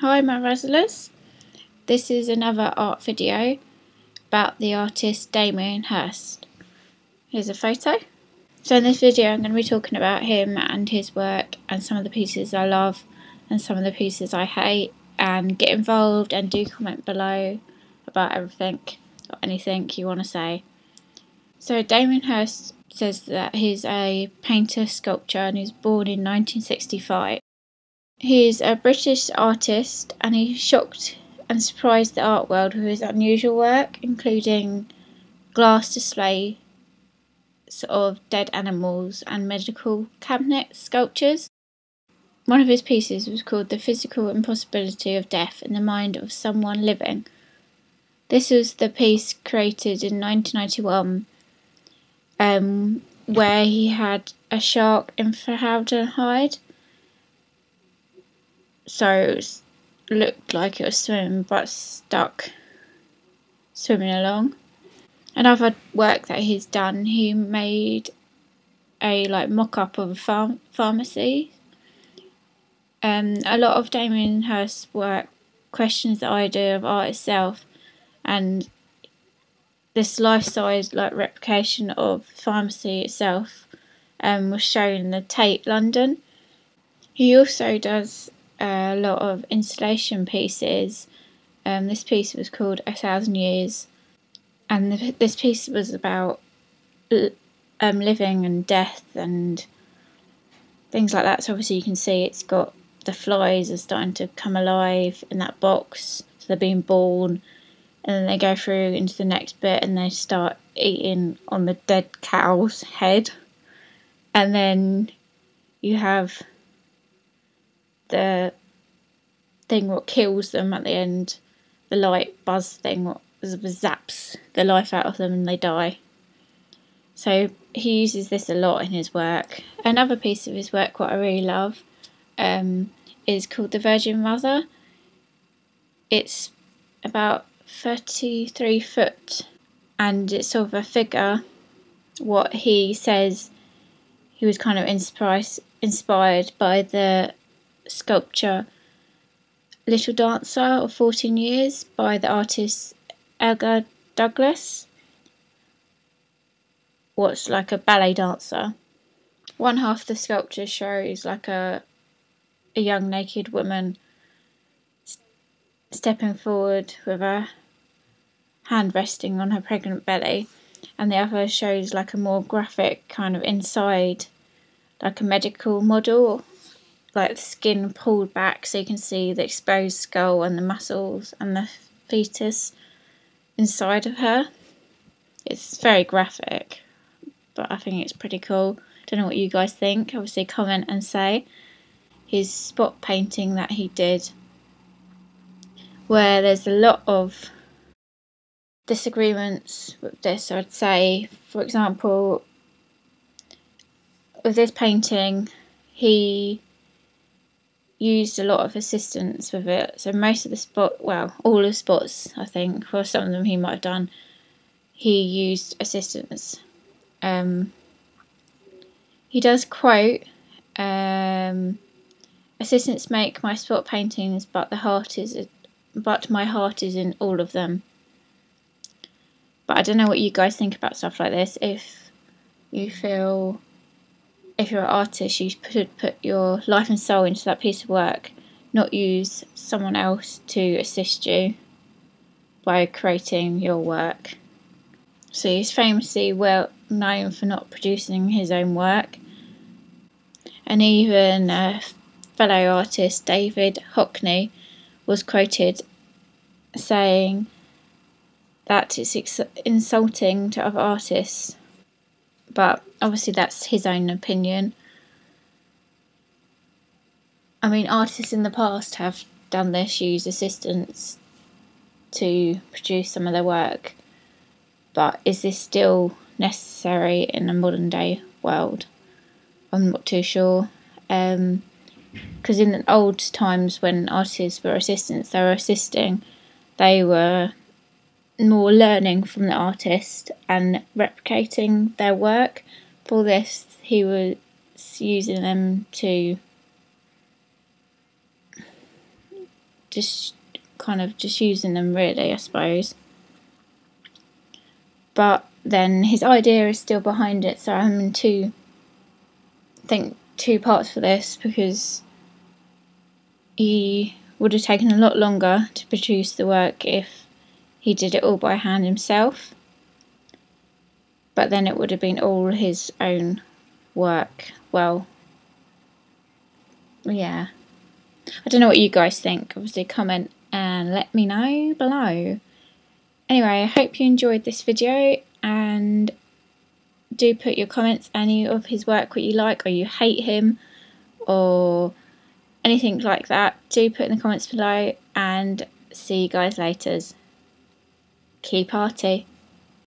Hi my Razzlers, this is another art video about the artist Damien Hirst. Here's a photo. So in this video I'm going to be talking about him and his work and some of the pieces I love and some of the pieces I hate and get involved and do comment below about everything or anything you want to say. So Damien Hirst says that he's a painter sculptor and he was born in 1965. He's a British artist and he shocked and surprised the art world with his unusual work, including glass display of dead animals and medical cabinet sculptures. One of his pieces was called The Physical Impossibility of Death in the Mind of Someone Living. This was the piece created in 1991 um, where he had a shark in formaldehyde. So it looked like it was swimming but stuck swimming along. Another work that he's done, he made a like mock up of a pharm- pharmacy. Um, a lot of Damien Hirst's work questions the idea of art itself and this life-size like replication of pharmacy itself um, was shown in the Tate London. He also does a lot of installation pieces. Um, this piece was called A Thousand Years, and the, this piece was about um, living and death and things like that. So obviously you can see it's got the flies are starting to come alive in that box, so they're being born and then they go through into the next bit and they start eating on the dead cow's head and then you have the thing what kills them at the end the light buzz thing what zaps the life out of them and they die. So he uses this a lot in his work. Another piece of his work what i really love um, is called the virgin mother. It's about 33 foot and it's sort of a figure. What he says he was kind of inspired inspired by the sculpture Little Dancer of 14 Years by the artist Edgar Degas. What's like a ballet dancer. One half of the sculpture shows like a a young naked woman stepping forward with her hand resting on her pregnant belly, and the other shows like a more graphic kind of inside, like a medical model, like the skin pulled back so you can see the exposed skull and the muscles and the fetus inside of her. It's very graphic, but I think it's pretty cool. Don't know what you guys think. Obviously, comment and say. His spot painting that he did, where there's a lot of disagreements with this, I'd say, for example, with this painting, he used a lot of assistance with it. So most of the spot, well, all the spots, I think, for some of them he might have done, he used assistance. Um, he does quote, um, "Assistants make my spot paintings, but the heart is, but my heart is in all of them." But I don't know what you guys think about stuff like this. If you feel, if you're an artist, you should put your life and soul into that piece of work, not use someone else to assist you by creating your work. So he's famously well known for not producing his own work. And even a fellow artist, David Hockney, was quoted saying, that it's insulting to other artists. But obviously, that's his own opinion. I mean, artists in the past have done this, used assistants to produce some of their work. But is this still necessary in a modern day world? I'm not too sure. Because um, in the old times, when artists were assistants, they were assisting, they were more learning from the artist and replicating their work. For this, he was using them to just kind of just using them really, I suppose. But then his idea is still behind it, so I'm in two I think two parts for this because he would have taken a lot longer to produce the work if he did it all by hand himself. But then it would have been all his own work. Well, yeah. I don't know what you guys think. Obviously, comment and let me know below. Anyway, I hope you enjoyed this video and do put your comments any of his work what you like or you hate him or anything like that. Do put in the comments below and see you guys later. Key party.